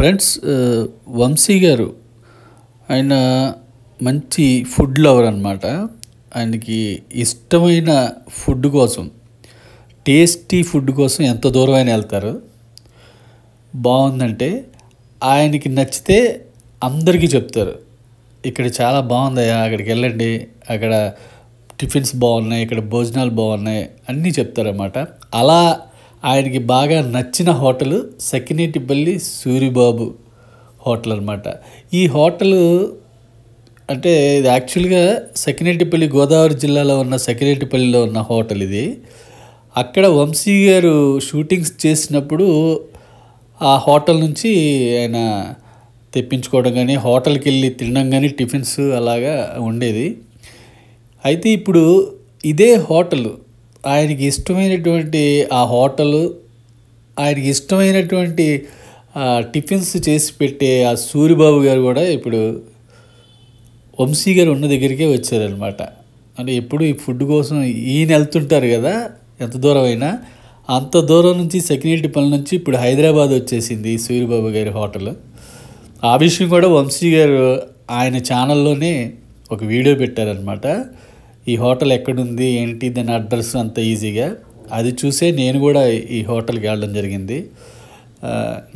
Friends Vamsi గారు ఆయన మంచి ఫుడ్ లవర్ అనమాట ఆయనకి ఇష్టమైన ఫుడ్ కోసం టేస్టీ ఫుడ్ కోసం ఎంత దూరం ఆయన వెళ్తారు. బాగుందంటే ఆయనకి నచ్చితే అందరికీ చెప్తారు. ఇక్కడ చాలా బాగుందయ్యా అక్కడికి వెళ్ళండి అక్కడ టిఫిన్స్ బాగున్నాయి ఇక్కడ భోజనాలు బాగున్నాయి అన్నీ చెప్తారన్నమాట. అలా ఆయనకి బాగా నచ్చిన హోటల్ సకినేటిపల్లి సూరిబాబు హోటల్ అనమాట ఈ హోటల్ అంటే ఇది యాక్చువల్గా సకినేటిపల్లి గోదావరి జిల్లాలో ఉన్న సకినేటిపల్లిలో ఉన్న హోటల్ ఇది. అక్కడ వంశీ గారు షూటింగ్స్ చేసినప్పుడు ఆ హోటల్ నుంచి ఆయన తెప్పించుకోవడం కానీ హోటల్కి వెళ్ళి తినడం కానీ టిఫిన్స్ అలాగా ఉండేది. అయితే ఇప్పుడు ఇదే హోటల్ ఆయనకి ఇష్టమైనటువంటి ఆ హోటల్ ఆయనకి ఇష్టమైనటువంటి టిఫిన్స్ చేసి పెట్టే ఆ సూరిబాబు గారు కూడా ఇప్పుడు వంశీ గారు ఉన్న దగ్గరికే వచ్చారనమాట అంటే ఎప్పుడు ఈ ఫుడ్ కోసం ఈయన వెళ్తుంటారు కదా ఎంత దూరం అయినా. అంత దూరం నుంచి సెక్యూరిటీ పనుల నుంచి ఇప్పుడు హైదరాబాద్ వచ్చేసింది సూర్యబాబు గారి హోటల్. ఆ విషయం కూడా వంశీ గారు ఆయన ఛానల్లోనే ఒక వీడియో పెట్టారనమాట ఈ హోటల్ ఎక్కడుంది ఏంటి దాని అడ్రస్ అంత ఈజీగా. అది చూసే నేను కూడా ఈ హోటల్కి వెళ్ళడం జరిగింది.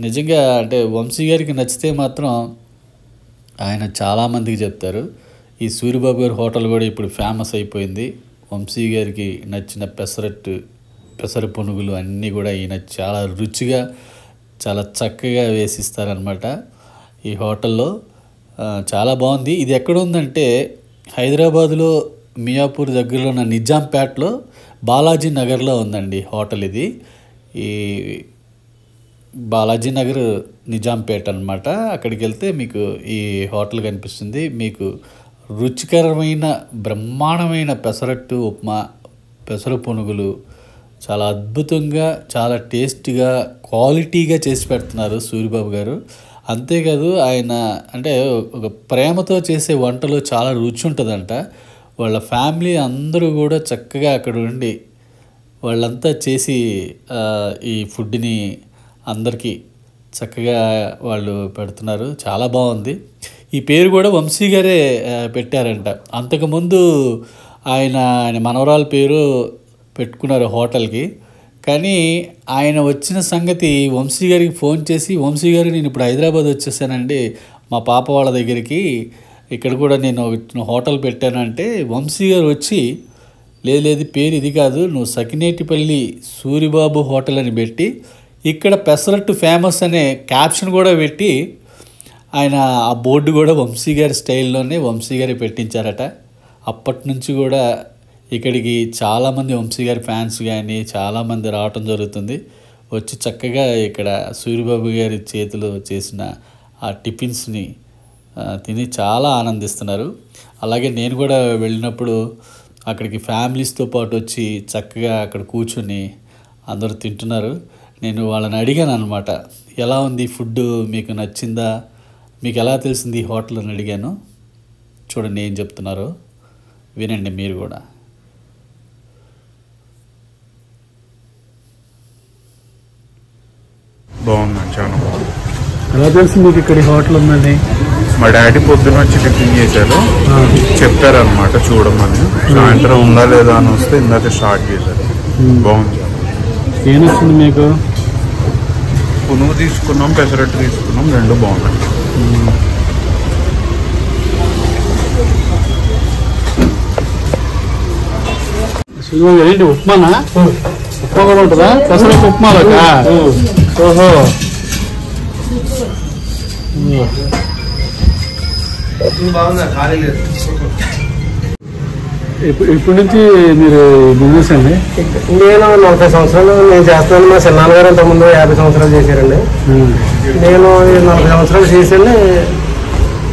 నిజంగా అంటే వంశీ గారికి నచ్చితే మాత్రం ఆయన చాలామందికి చెప్తారు. ఈ సూర్యబాబు గారి హోటల్ కూడా ఇప్పుడు ఫేమస్ అయిపోయింది. వంశీ గారికి నచ్చిన పెసరట్టు పెసర పునుగులు అన్నీ కూడా ఈయన చాలా రుచిగా చాలా చక్కగా వేసిస్తారనమాట ఈ హోటల్లో. చాలా బాగుంది. ఇది ఎక్కడ ఉందంటే హైదరాబాదులో మియాపూర్ దగ్గరలో ఉన్న నిజాంపేటలో బాలాజీ నగర్లో ఉందండి హోటల్ ఇది. ఈ బాలాజీ నగర్ నిజాంపేట అనమాట అక్కడికి వెళ్తే మీకు ఈ హోటల్ కనిపిస్తుంది. మీకు రుచికరమైన బ్రహ్మాండమైన పెసరట్టు ఉప్మా పెసర పునుగులు చాలా అద్భుతంగా చాలా టేస్ట్గా క్వాలిటీగా చేసి పెడుతున్నారు సూరిబాబు గారు. అంతేకాదు ఆయన అంటే ఒక ప్రేమతో చేసే వంటలో చాలా రుచి ఉంటుందంట. వాళ్ళ ఫ్యామిలీ అందరూ కూడా చక్కగా అక్కడ ఉండి వాళ్ళంతా చేసి ఈ ఫుడ్ని అందరికీ చక్కగా వాళ్ళు పెడుతున్నారు. చాలా బాగుంది. ఈ పేరు కూడా వంశీ గారే పెట్టారంట. అంతకుముందు ఆయన ఆయన మనవరాల పేరు పెట్టుకున్నారు హోటల్కి. కానీ ఆయన వచ్చిన సంగతి వంశీ గారికి ఫోన్ చేసి వంశీ గారు నేను ఇప్పుడు హైదరాబాద్ వచ్చేసానండి. మా పాప వాళ్ళ దగ్గరికి ఇక్కడ కూడా నేను హోటల్ పెట్టానంటే వంశీ గారు వచ్చి లేదు లేదు పేరు ఇది కాదు నువ్వు సకినేటిపల్లి సూరిబాబు హోటల్ అని పెట్టి ఇక్కడ పెసరట్టు ఫేమస్ అనే క్యాప్షన్ కూడా పెట్టి ఆయన ఆ బోర్డు కూడా వంశీ గారి స్టైల్లోనే వంశీ గారి పెట్టించారట. అప్పటి నుంచి కూడా ఇక్కడికి చాలామంది వంశీ గారి ఫ్యాన్స్ కానీ చాలామంది రావటం జరుగుతుంది. వచ్చి చక్కగా ఇక్కడ సూర్యబాబు గారి చేతిలో చేసిన ఆ టిఫిన్స్ని తిని చాలా ఆనందిస్తున్నారు. అలాగే నేను కూడా వెళ్ళినప్పుడు అక్కడికి ఫ్యామిలీస్తో పాటు వచ్చి చక్కగా అక్కడ కూర్చొని అందరూ తింటున్నారు. నేను వాళ్ళని అడిగాను అనమాట ఎలా ఉంది ఫుడ్ మీకు నచ్చిందా? మీకు ఎలా తెలిసింది ఈ హోటల్? అని అడిగాను. చూడండి ఏం చెప్తున్నారో వినండి మీరు కూడా. బాగుందండి చాలా బాగుంది ఎలా తెలిసి మీకు ఇక్కడ హోటల్ ఉందండి మా డాడీ పొద్దున వచ్చి టిఫిన్ చేశారు చెప్పారనమాట చూడమని. సాయంత్రం ఉందా లేదా అని వస్తే ఇందాక స్టార్ట్ చేశారు. బాగుంది. ఏం వచ్చింది మీకు? పునుగు తీసుకున్నాం పెసరట్టు తీసుకున్నాం రెండు బాగున్నాయి. ఏంటి ఉప్మానా? ఉప్మా కూడా ఉంటుందా? పెసరట్టు ఉప్మాలక? ఓహో. బాగుందా లేదు ఇప్పుడు నుంచి మీరు బిజినెస్ అండి? నేను నలభై సంవత్సరాలు నేను చేస్తున్నాను. మా చిన్నాన్నగారు ఇంత ముందు యాభై సంవత్సరాలు చేశారండి. నేను నలభై సంవత్సరాలు చేశాను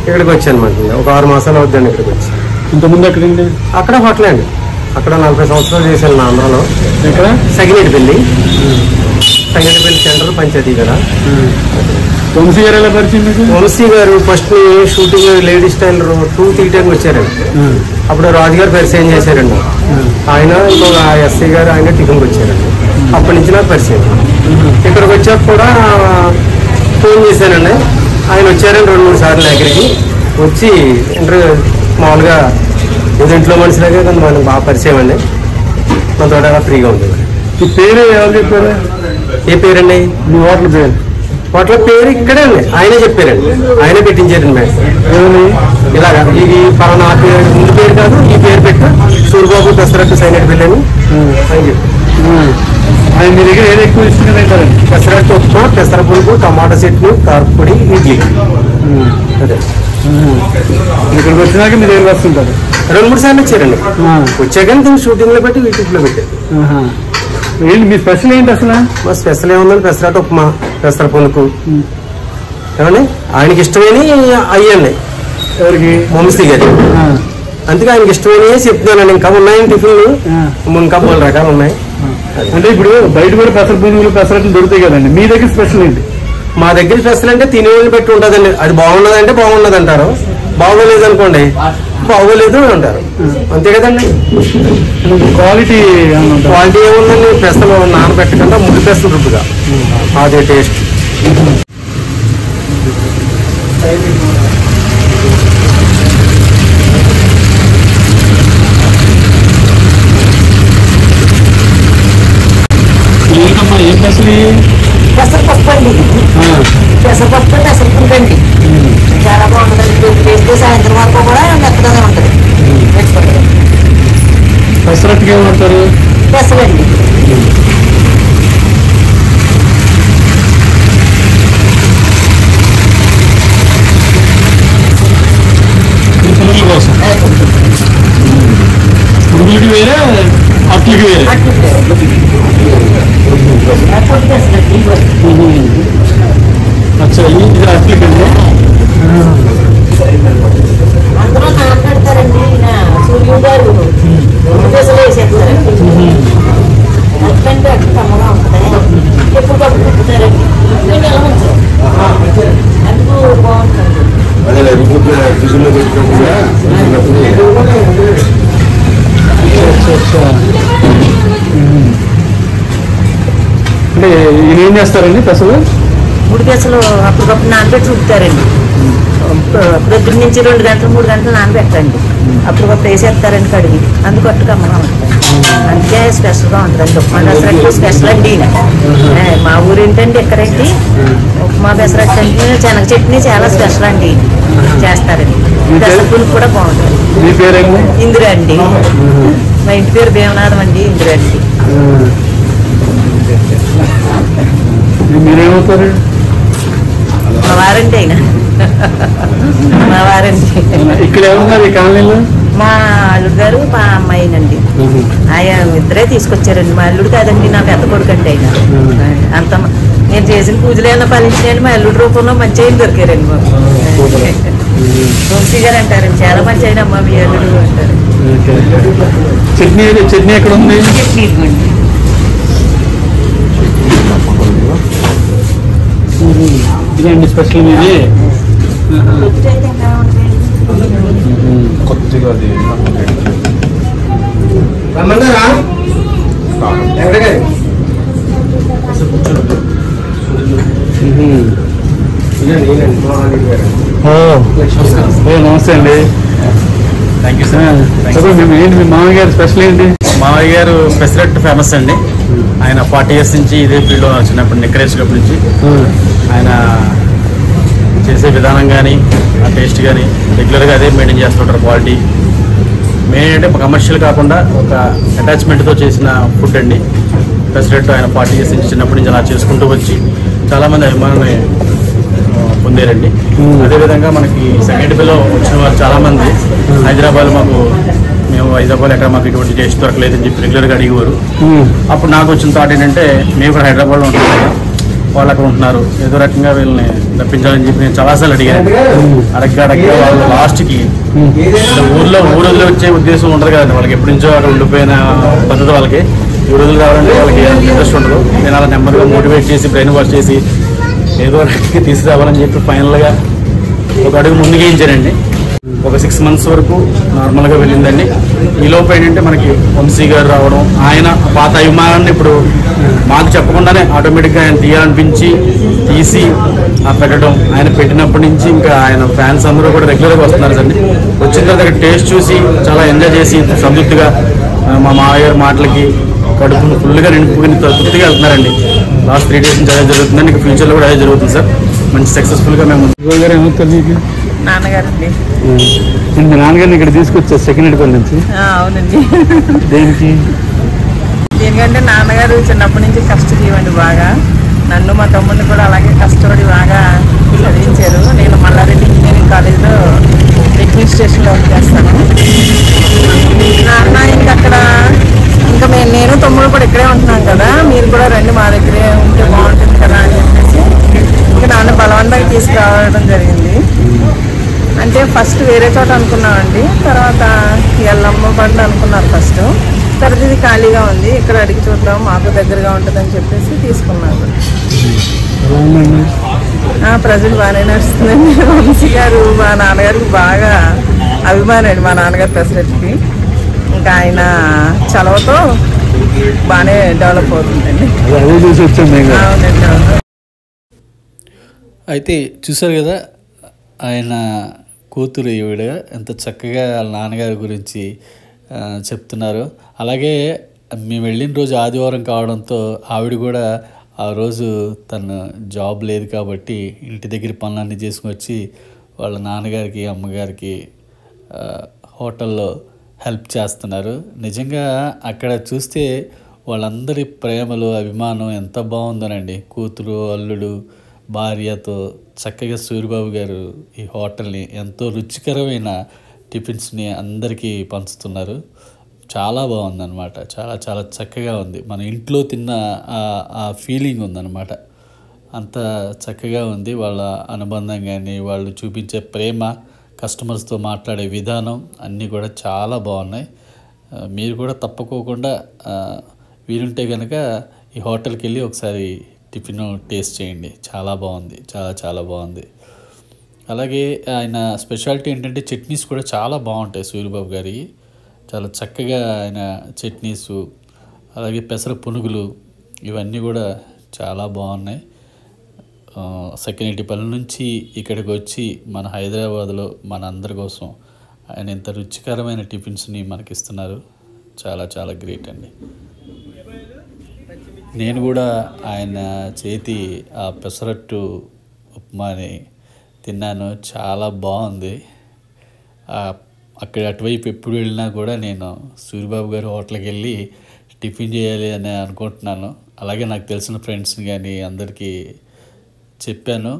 ఇక్కడికి వచ్చాను అనమాట ఒక ఆరు మాసాలు అవుద్దండి ఇక్కడికి వచ్చి. ఇంతకుముందు ఎక్కడండి? అక్కడ హోటల్ అండి. అక్కడ నలభై సంవత్సరాలు చేశాను నా ఆంధ్రలో. ఎక్కడ? సగినేటిపల్లి సగినేటిపల్లి సెంటర్ పంచాయతీ కదా. వంశీ గారు ఎలా పరిచయం మీకు? వంశీ గారు first shooting ladies style too తీయటానికి వచ్చారండి అప్పుడు రాజుగారు పరిచయం చేశారండి. ఆయన ఇంకొక ఎస్ఐ గారు ఆయన టిఫిన్కి వచ్చారండి అప్పటి నుంచి నాకు పరిచయం. ఇక్కడికి వచ్చాక కూడా ఫోన్ చేశానండి. వచ్చారండి రెండు మూడు సార్లు దగ్గరికి వచ్చి ఇంటర్వ్యూ మామూలుగా ఏదో ఇంట్లో మనుషులాగే కొంతమంది బాగా పరిచయం అండి. మన తోట ఫ్రీగా ఉంది ఈ పేరు ఎవరు చెప్పారు? ఏ పేరండి? మీ హోటల్ పేరు? హోటల్ పేరు ఇక్కడే అండి ఆయనే చెప్పారండి. ఆయనే పెట్టించారండి మేడం. ఇలాగా. ఇది పలానా పేరు ముందు పేరు కాదు ఈ పేరు పెట్టు. సూర్యబాబు పెసరట్టు సైనట్ బిల్ అని చెప్పి. మీ దగ్గర ఏది ఎక్కువ తింటారండి పెసరట్టు ఉప్మా పెసర పులుపు టమాటా చట్నీ కారపొడి ఇడ్లీ. అదే. ఇక్కడికి వచ్చినాక మీరు ఏం వస్తుంటారు. రెండు మూడు సార్లు వచ్చారండి. వచ్చాక షూటింగ్లో పెట్టి యూట్యూబ్లో పెట్టారు. ఏంటి మీ స్పెషల్ ఏంటి అసలు? మా స్పెషల్ ఏముందండి? పెసరట్టు ఉప్మా. పెసర పులుకు ఏమండి? ఆయనకి ఇష్టమైన అయ్యండి. ఎవరికి? వంశీ గారి అందుకే ఆయనకి ఇష్టమైనవి చెప్తున్నానండి. ఇంకా ఉన్నాయండి టిఫిన్లు. ఇంకా మూడు రకాలు ఉన్నాయి. అంటే ఇప్పుడు బయట కూడా పెసర పునుగులు పెసరట్లు దొరుకుతాయి కదండి. మీ దగ్గర స్పెషల్ ఏంటి? మా దగ్గర స్పెషల్ అంటే తినేవాళ్ళని పెట్టి ఉంటుందండి. అది బాగున్నదంటే బాగున్నది అంటారు బాగోలేదు అనుకోండి బాగోలేదు అని అంటారు. అంతే కదండి. క్వాలిటీ? క్వాలిటీ ఏముందండి? పెసలు నానబెట్టకుండా ముడి పెసలు రుబ్బుగా. అదే టేస్ట్. ఏంటమ్మా ఏం అసలు పెసరపప్పు అండి. పెసరపప్పు పెసరపప్పు అండి చాలా బాగుంటుందండి వేస్తే సాయంత్రం వరకు కూడా మెత్తగానే ఉంటుంది. పెసరట్టుగా ఏమంటారు? పెసరండి పురుగులకి వేరే అట్లకి వేరే. అచ్చా ఇది అట్లకి అందరూ నానబెడతారండి ఈయన సూర్యుడు గారు రెండు అంటే ఏం చేస్తారండి పెసలు మూడు పెసలు అప్పటికప్పుడు నానబెట్టి రుబ్బుతారండి. పొద్దున్న నుంచి రెండు గంటలు మూడు గంటలు నానబెట్టండి. అప్పటికప్పుడు వేసేస్తారండి కడిగి. అందుకు అట్టు కమ్మగా ఉంటుంది అందుకే స్పెషల్గా ఉంటుంది ఉప్మా పెసరట్టు స్పెషల్ అండి మా ఊరు ఏంటండి ఎక్కడేంటి ఉప్మా పెసరట్టు అంటే శనగ చట్నీ చాలా స్పెషల్ అండి చేస్తారండి. పెసర పులుపు కూడా బాగుంటుంది. ఇందిరా అండి మా ఇంటి పేరు దేవనాథం అండి ఇందిరా అండి మీరేమవుతారు? మా వారండి ఆయన. మా వారండి ఇక్కడ ఏమన్నారు ఈ కాలనీలో? మా అల్లుడు గారు మా అమ్మాయినండి. ఆయన ఇద్దరే తీసుకొచ్చారండి. మా అల్లుడు కాదండి నా పెద్ద కొడుకు అండి ఆయన. అంత నేను చేసిన పూజలు ఏమైనా ఫలించినాయండి మా అల్లుడు రూపంలో మంచి అయిన దొరికారండి మాకు. వంశీ గారు అంటారండి చాలా మంచి అయిన అమ్మ మీ అల్లుడు అంటారు. చట్నీ చట్నీ ఎక్కడ ఉంది? చట్నీ. ఇదండి స్పెషల్ మీది కొద్దిగా అది నమస్తే అండి. థ్యాంక్ యూ సార్ మేము ఏంటి మీ మామయ్య గారి స్పెషల్ ఏంటి? మావయ్య గారు పెసరట్ ఫేమస్ అండి. ఆయన ఫార్టీ ఇయర్స్ నుంచి ఇదే ఫీల్డ్లో చిన్నప్పుడు నిక్కరేసినప్పటి నుంచి. ఆయన చేసే విధానం కానీ ఆ టేస్ట్ కానీ రెగ్యులర్గా అదే మెయింటైన్ చేస్తుంటారు క్వాలిటీ. మెయిన్ అంటే కమర్షియల్ కాకుండా ఒక అటాచ్మెంట్తో చేసిన ఫుడ్ అండి. పెసరట్టు ఆయన ఫార్టీ ఇయర్స్ నుంచి చిన్నప్పటి నుంచి అలా చేసుకుంటూ వచ్చి చాలామంది అభిమానాన్ని పొందారండి అదేవిధంగా మనకి సెకండ్ బిలో వచ్చిన వాళ్ళు చాలామంది. హైదరాబాద్ మాకు మేము హైదరాబాద్ ఎక్కడ మాకు ఇటువంటి టేస్ట్ దొరకలేదని చెప్పి రెగ్యులర్గా అడిగేవారు. అప్పుడు నాకు వచ్చిన థాట్ ఏంటంటే మేము కూడా హైదరాబాద్లో ఉంటున్నాం కదా. వాళ్ళు అక్కడ ఉంటున్నారు. ఏదో రకంగా వీళ్ళని రప్పించాలని చెప్పి నేను చాలాసార్లు అడిగాను. అడగ్గా అడగ్గా వాళ్ళు లాస్ట్కి ఊర్లో ఊళ్ళో వచ్చే ఉద్దేశం ఉండదు కదండి. వాళ్ళకి ఎప్పటి నుంచో అక్కడ ఉండిపోయిన పద్ధతి వాళ్ళకి. ఈ రోజులు కావాలంటే వాళ్ళకి ఇంట్రెస్ట్ ఉండదు. నేను అలా నెమ్మదిగా మోటివేట్ చేసి బ్రెయిన్ వాష్ చేసి ఏదో రకంగా తీసుకురావాలని చెప్పి ఫైనల్గా ఒక అడుగు ముందుకు ఒక సిక్స్ మంత్స్ వరకు నార్మల్గా వెళ్ళిందండి. ఈ లోపు ఏంటంటే మనకి వంశీ గారు రావడం ఆయన పాత అభిమానాన్ని ఇప్పుడు మాకు చెప్పకుండానే ఆటోమేటిక్గా ఆయన తీయాలనిపించి తీసి ఆ పెట్టడం ఆయన పెట్టినప్పటి నుంచి ఇంకా ఆయన ఫ్యాన్స్ అందరూ కూడా రెగ్యులర్గా వస్తున్నారు సార్. వచ్చిన తర్వాత టేస్ట్ చూసి చాలా ఎంజాయ్ చేసి సంతృప్తిగా మా మావయ్య మాటలకి కడుపును ఫుల్గా నింపుకుని తృప్తిగా వెళ్తున్నారండి. లాస్ట్ త్రీ డేస్ నుంచి అదే జరుగుతుందండి ఇంకా ఫ్యూచర్లో కూడా అదే జరుగుతుంది సార్. మంచి సక్సెస్ఫుల్గా మేము గారు ఏమవుతుంది నీకు నాన్నగారండి. మీ నాన్నగారిని ఇక్కడ తీసుకొచ్చా సెకండ్ పల్లి నుంచి? ఆ, అవునండి. దేనికి? ఎందుకంటే నాన్నగారు చిన్నప్పటి నుంచి కష్టజీవండి బాగా. నన్ను మా తమ్ముడిని కూడా అలాగే కష్టపడి బాగా చదివించారు. నేను మల్లారెడ్డి ఇంజనీరింగ్ కాలేజ్లో టెక్నిక్ స్టేషన్లో వర్క్ చేస్తాను. నాన్న ఇంకా అక్కడ ఇంకా మేము నేను తమ్ముడు కూడా ఇక్కడే ఉంటున్నాం కదా మీరు కూడా రండి మా దగ్గరే ఉంటే బాగుంటుంది కదా అని చెప్పేసి ఇంకా నాన్న బలవంతంగా తీసుకురావడం జరిగింది. అంటే ఫస్ట్ వేరే చోట అనుకున్నామండి తర్వాత ఎల్లమ్మ బండి అనుకున్నారు ఫస్ట్. తర్వాత ఇది ఖాళీగా ఉంది ఇక్కడ అడిగి చూద్దాం మాకు దగ్గరగా ఉంటుందని చెప్పేసి తీసుకున్నారు. ప్రజలు బాగానే నడుస్తుందండి వంశీ గారు మా నాన్నగారికి బాగా అభిమానండి మా నాన్నగారి ప్రెసిడెంట్కి ఇంకా ఆయన చలవతో బాగానే డెవలప్ అవుతుందండి. అవునండి అవును. అయితే చూసారు కదా ఆయన కూతురు ఈవిడ ఎంత చక్కగా వాళ్ళ నాన్నగారి గురించి చెప్తున్నారు. అలాగే మేము వెళ్ళిన రోజు ఆదివారం కావడంతో ఆవిడ కూడా ఆ రోజు తను జాబ్ లేదు కాబట్టి ఇంటి దగ్గర పనులన్నీ చేసుకుని వచ్చి వాళ్ళ నాన్నగారికి అమ్మగారికి హోటల్లో హెల్ప్ చేస్తున్నారు. నిజంగా అక్కడ చూస్తే వాళ్ళందరి ప్రేమలు అభిమానం ఎంత బాగుందోనండి. కూతురు అల్లుడు భార్యతో చక్కగా సూర్యబాబు గారు ఈ హోటల్ని ఎంతో రుచికరమైన టిఫిన్స్ని అందరికీ పంచుతున్నారు. చాలా బాగుందన్నమాట. చాలా చాలా చక్కగా ఉంది. మన ఇంట్లో తిన్న ఆ- ఫీలింగ్ ఉందన్నమాట. అంత చక్కగా ఉంది. వాళ్ళ అనుబంధం కానీ వాళ్ళు చూపించే ప్రేమ కస్టమర్స్తో మాట్లాడే విధానం అన్నీ కూడా చాలా బాగున్నాయి. మీరు కూడా తప్పకోకుండా వీలుంటే కనుక ఈ హోటల్కి వెళ్ళి ఒకసారి టిఫిన్ టేస్ట్ చేయండి. చాలా బాగుంది. చాలా చాలా బాగుంది. అలాగే ఆయన స్పెషాలిటీ ఏంటంటే చట్నీస్ కూడా చాలా బాగుంటాయి సూర్యబాబు గారి. చాలా చక్కగా ఆయన చట్నీస్ అలాగే పెసర పునుగులు ఇవన్నీ కూడా చాలా బాగున్నాయి. సకినేటిపల్లి నుంచి ఇక్కడికి వచ్చి మన హైదరాబాద్లో మన అందరి కోసం ఆయన ఇంత రుచికరమైన టిఫిన్స్ని మనకి ఇస్తున్నారు చాలా చాలా గ్రేట్ అండి. నేను కూడా ఆయన చేతి ఆ పెసరట్టు ఉప్మాని తిన్నాను. చాలా బాగుంది. అక్కడ అటువైపు ఎప్పుడు వెళ్ళినా కూడా నేను సూర్యబాబు గారి హోటల్కి వెళ్ళి టిఫిన్ చేయాలి అని అనుకుంటున్నాను. అలాగే నాకు తెలిసిన ఫ్రెండ్స్ని కానీ అందరికీ చెప్పాను.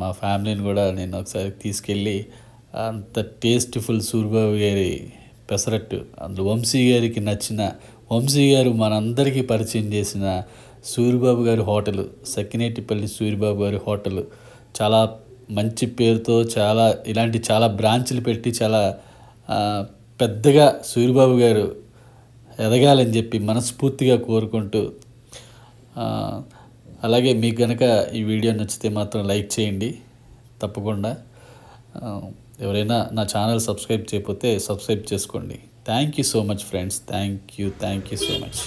మా ఫ్యామిలీని కూడా నేను ఒకసారి తీసుకెళ్ళి అంత టేస్ట్ఫుల్ సూర్యబాబు గారి పెసరట్టు అందులో వంశీ గారికి నచ్చిన వంశీ గారు మనందరికీ పరిచయం చేసిన సూర్యబాబు గారి హోటల్ సకినేటిపల్లి సూర్యబాబు గారి హోటల్. చాలా మంచి పేరుతో చాలా ఇలాంటి చాలా బ్రాంచ్లు పెట్టి చాలా పెద్దగా సూర్యబాబు గారు ఎదగాలని చెప్పి మనస్ఫూర్తిగా కోరుకుంటూ అలాగే మీకు కనుక ఈ వీడియో నచ్చితే మాత్రం లైక్ చేయండి. తప్పకుండా. ఎవరైనా నా ఛానల్ సబ్స్క్రైబ్ చేయకపోతే సబ్స్క్రైబ్ చేసుకోండి. Thank you so much friends. Thank you thank you so much.